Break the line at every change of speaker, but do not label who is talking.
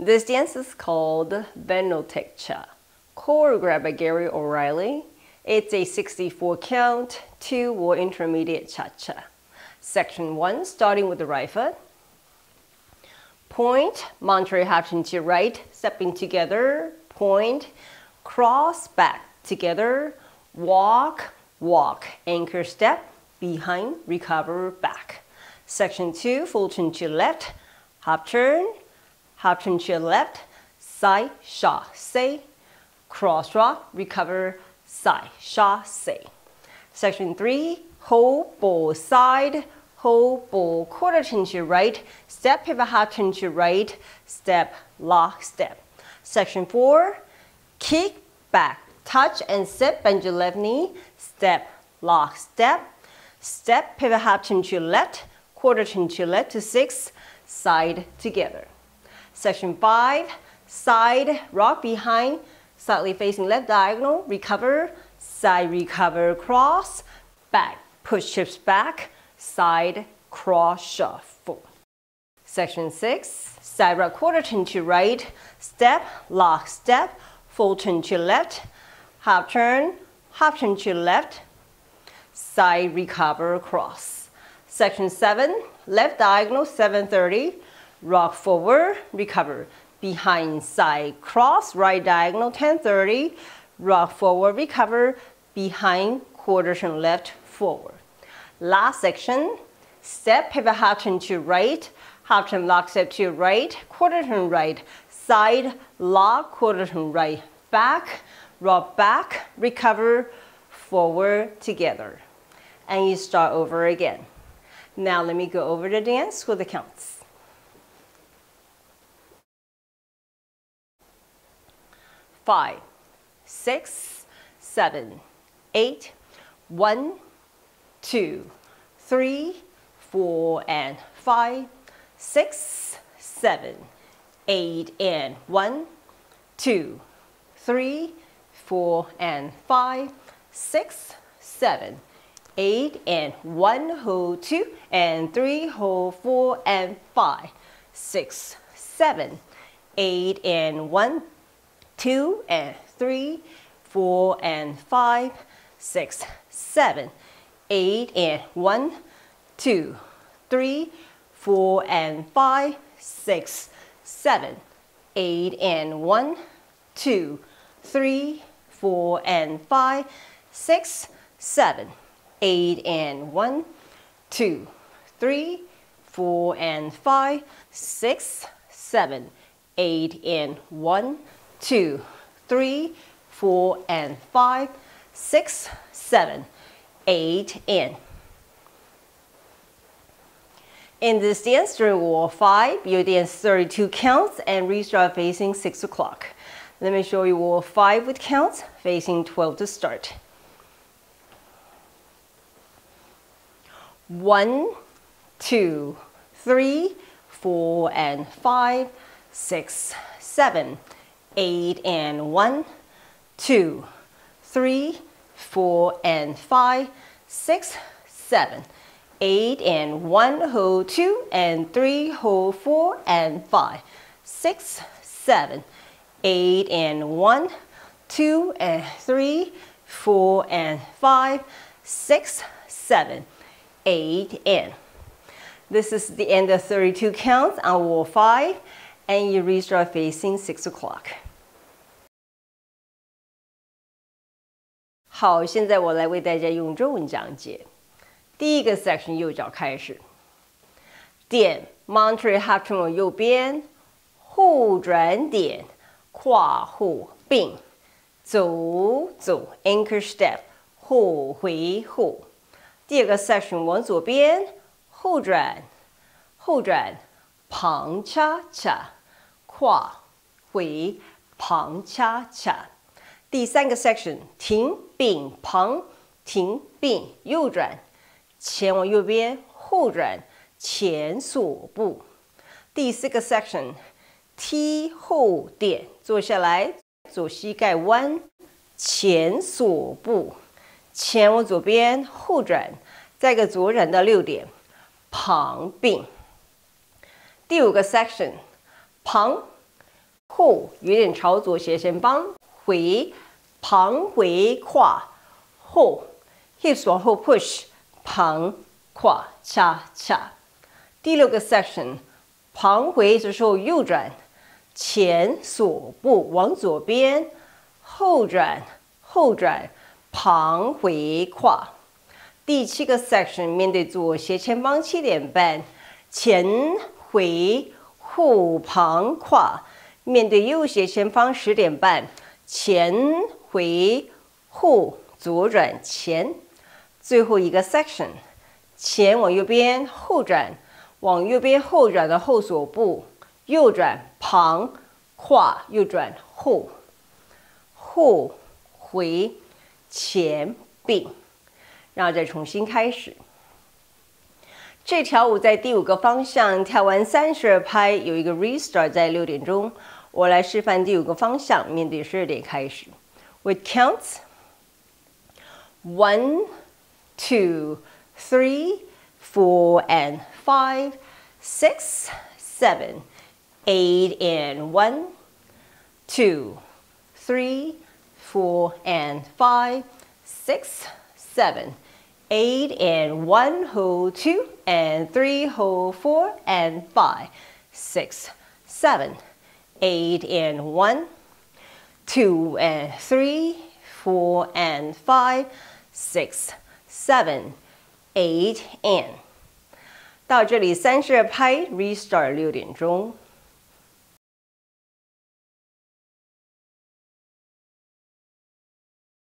This dance is called Vanotek Cha, choreographed by Gary O'Reilly. It's a 64 count, two wall intermediate cha-cha. Section 1, starting with the right foot. Point, Monterey happening to your right, stepping together, point, cross, back, together, walk, walk, anchor step, behind, recover, back. Section 2, full turn to left, hop turn, hop turn to left, side, sha, say, cross rock, recover, side, sha, say. Section 3, hold ball side, hold ball quarter turn to right, step pivot half turn to right, step, lock, step. Section 4, kick, back, touch and step, bend your left knee, step, lock, step, step, pivot half turn to left, quarter turn to left to six, side together. Section five, side, rock behind, slightly facing left diagonal, recover, side recover, cross, back, push hips back, side, cross, shuffle. Section six, side rock quarter turn to right, step, lock, step, full turn to left, half turn, half turn to left, side recover, cross. Section seven, left diagonal 730, rock forward, recover. Behind side cross, right diagonal 1030, rock forward, recover. Behind quarter turn left, forward. Last section, step pivot half turn to right, half turn lock step to right, quarter turn right, side lock, quarter turn right, back, rock back, recover, forward together. And you start over again. Now let me go over the dance with the counts. Five, six, seven, eight, one, two, three, four, and five, six, seven, eight, and one, two, three, four, and five, six, seven, eight, and one, hold two, and three, hold four, and five, six, seven, eight, and one, two and three, four and five, six, seven, eight and one, two, three, four and five, six, seven, eight and one, two, three, four and five, six, seven, eight and one, two, three, four and five, six, seven, eight and one, two, three, four, and five, six, seven, eight, and. In this dance, during wall five, you dance 32 counts and restart facing six o'clock. Let me show you wall five with counts, facing 12 to start. One, two, three, four, and five, six, seven, eight and one, two, three, four and five, six, seven, eight and one, hold two and three, hold four and five, six, seven, eight and one, two and three, four and five, six, seven, eight and. This is the end of 32 counts on wall five and you restart facing six o'clock. 好，现在我来为大家用中文讲解。第一个 section 右脚开始，点 Monterey half turn 往右边，后转点，跨后并，走走 anchor step 后回后。第二个 section 往左边，后转，后转，旁恰恰，跨回旁恰恰。第三个 section 停并旁停并右转，前往右边后转前锁步。第四个 section 踢后点坐下来，左膝盖弯前锁步，前往左边后转，再个左转到六点旁并。第五个 section 旁后有点朝左斜前方，回旁回跨后，hips 往后 push 旁跨恰恰。第六个 section，旁回的时候右转，前锁步往左边，后转后转旁回跨。第七个 section 面对左斜前方七点半，前回后旁跨；面对右斜前方十点半，前回后左转前。最后一个 section，前往右边后转，往右边后转的后锁步，右转旁跨，右转后后回前并。然后再重新开始。这条舞在第五个方向跳完三十二拍，有一个 restart 在六点钟。我来示范第五个方向，面对十二点开始。With counts one, two, three, four, and five, six, seven, eight, and one, two, three, four, and five, six, seven eight and one whole two and three whole four and five, six, seven, eight and one, two and three, four and five, six, seven, eight and。到这里三十二拍，restart 六点钟。